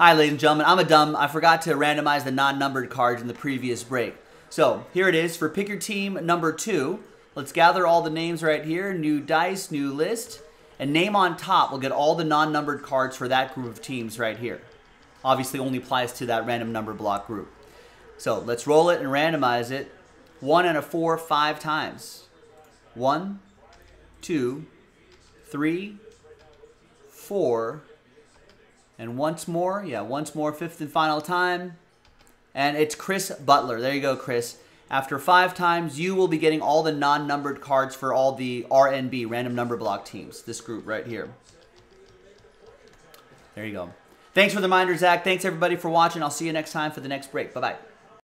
Hi, ladies and gentlemen. I'm a dumb. I forgot to randomize the non-numbered cards in the previous break. So here it is for pick your team number two. Let's gather all the names right here. New dice, new list. And name on top will get all the non-numbered cards for that group of teams right here. Obviously only applies to that random number block group. So let's roll it and randomize it. One and a four, five times. One, two, three, four, and once more, yeah, once more, fifth and final time. And it's Chris Butler. There you go, Chris. After five times, you will be getting all the non-numbered cards for all the RNB, random number block teams. This group right here. There you go. Thanks for the reminder, Zach. Thanks, everybody, for watching. I'll see you next time for the next break. Bye-bye.